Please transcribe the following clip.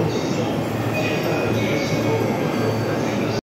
course.